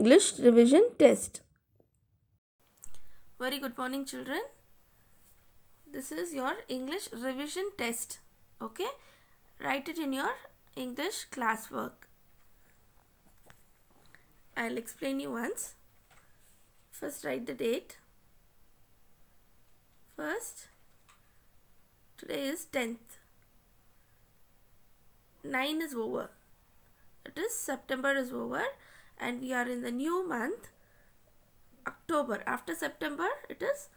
English revision test. Very good morning children. This is your English revision test. Okay. Write it in your English classwork. I'll explain you once. First write the date. First, today is 10th. 9 is over. It is September is over and we are in the new month October. After September, it is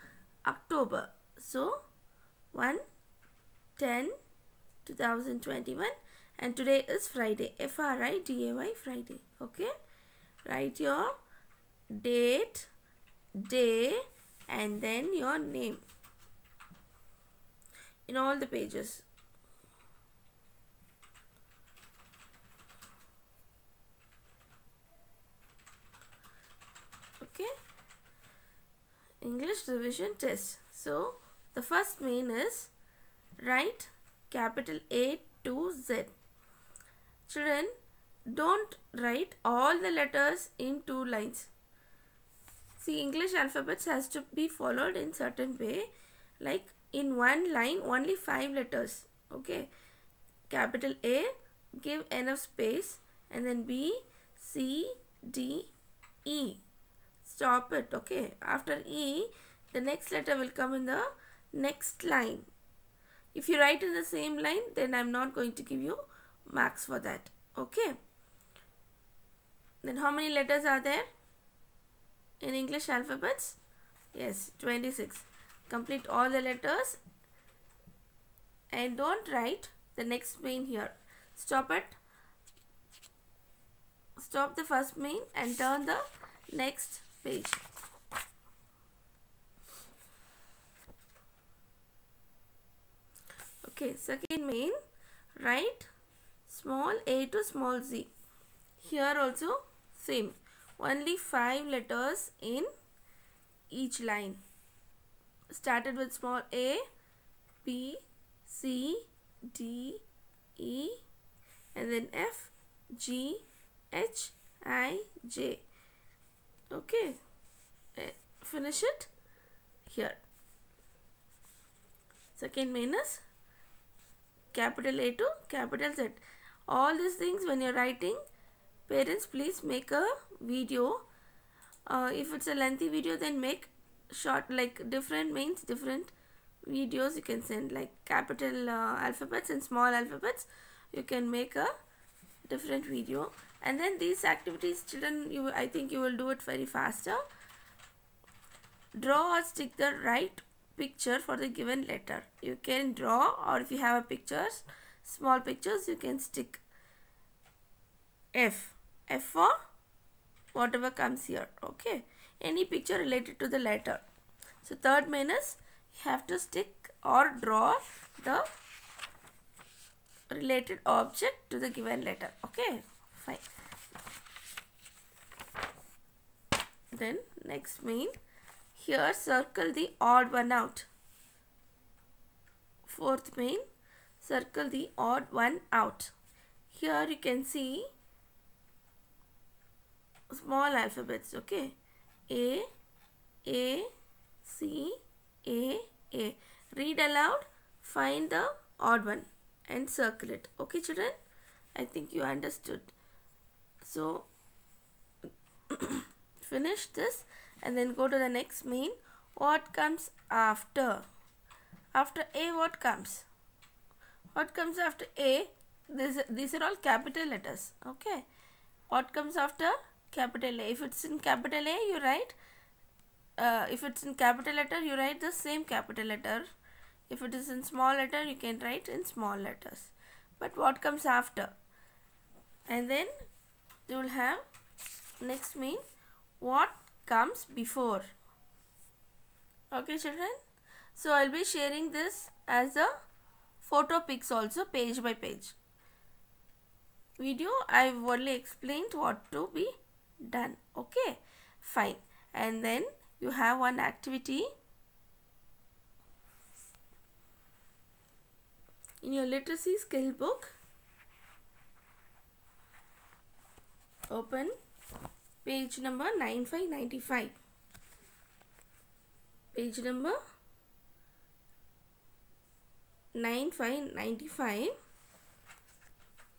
October. So, 1 10 2021 and today is Friday. F R I D A Y Friday. Okay. Write your date, day and then your name in all the pages. Okay. English revision test. So, the first main is write capital A to Z. Children, don't write all the letters in two lines. See, English alphabets has to be followed in certain way. Like in one line, only five letters. Okay. Capital A, give enough space. And then B, C, D, E. Stop it. Okay. After E, the next letter will come in the next line. If you write in the same line, then I'm not going to give you marks for that. Okay. Then how many letters are there in English alphabets? Yes, 26. Complete all the letters and don't write the next main here. Stop it. Stop the first main and turn the next page. Okay, second main, write small a to small z. Here also same. Only five letters in each line. Started with small a, b, c, d, e, and then f, g, h, i, j. Okay, finish it here. Second main is capital A to capital Z. All these things when you're writing, parents please make a video. Uh, if it's a lengthy video then make short like different means different videos you can send like capital uh, alphabets and small alphabets you can make a different video and then these activities children you I think you will do it very faster. Draw or stick the right picture for the given letter. You can draw or if you have a pictures small pictures you can stick F. F for whatever comes here okay? Any picture related to the letter. So third main is you have to stick or draw the related object to the given letter okay fine then next main here circle the odd one out. Fourth main circle the odd one out. Here you can see small alphabets okay? A a c a a. Read aloud find the odd one and circle it. Okay children? I think you understood so finish this and then go to the next main. What comes after? After a what comes? What comes after a? This these are all capital letters okay? What comes after? Capital a. If it's in capital a you write uh, if it's in capital letter you write the same capital letter. If it is in small letter you can write in small letters. But what comes after? And then you will have. Next mean what comes before? Okay children. So I'll be sharing this as a photo pics also page by page. Video I've only explained what to be done. Okay fine. And then you have one activity in your literacy skill book open. Page number 9595 page number 9595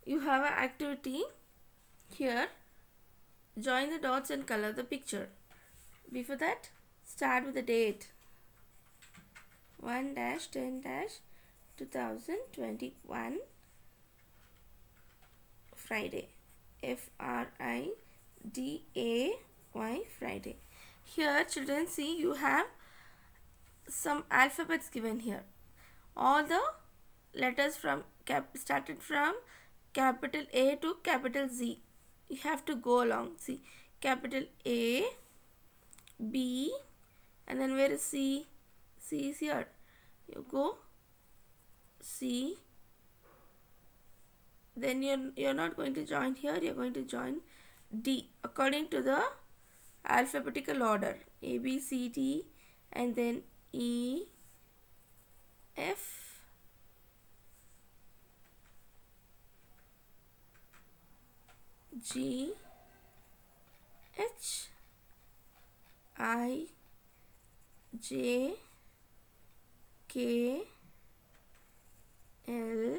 you have an activity here. Join the dots and color the picture. Before that start with the date. 1 dash 10 dash 2021 Friday F R I D A Y Friday. Here children see you have some alphabets given here. All the letters from cap started from capital A to capital Z. You have to go along see. Capital A B and then where is C? C is here. You go C then you're, you're not going to join here you're going to join D according to the alphabetical order. A B C D and then E F. G H I J K L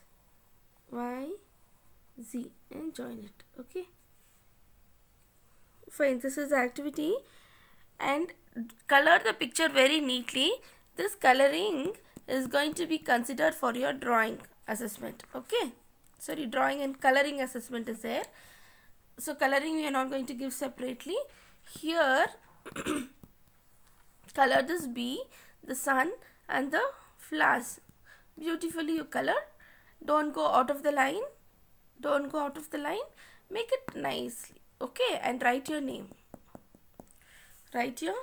Y Z and join it okay? Fine this is the activity. And color the picture very neatly. This coloring is going to be considered for your drawing assessment okay? Sorry drawing and coloring assessment is there. So coloring we are not going to give separately. Here color this bee the sun and the flowers. Beautifully you color don't go out of the line. Don't go out of the line. Make it nicely okay? And write your name. Write your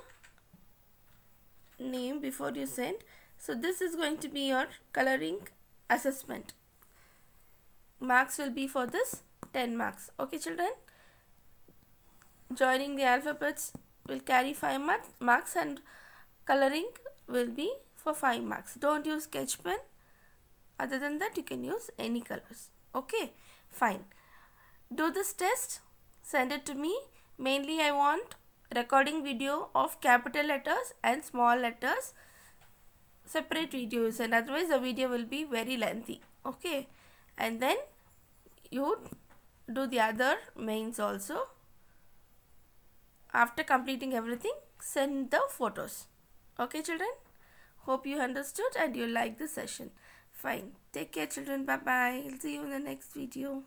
name before you send. So this is going to be your coloring assessment. Marks will be for this 10 marks okay children? Joining the alphabets will carry 5 marks and coloring will be for 5 marks. Don't use sketch pen other than that you can use any colors. Okay fine. Do this test. Send it to me. Mainly I want recording video of capital letters and small letters. Separate videos and otherwise the video will be very lengthy. Okay and then you do the other mains also. After completing everything send the photos. Okay children? Hope you understood and you like the session fine. Take care children. Bye bye i'll see you in the next video